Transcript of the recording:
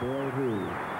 Boyd Who.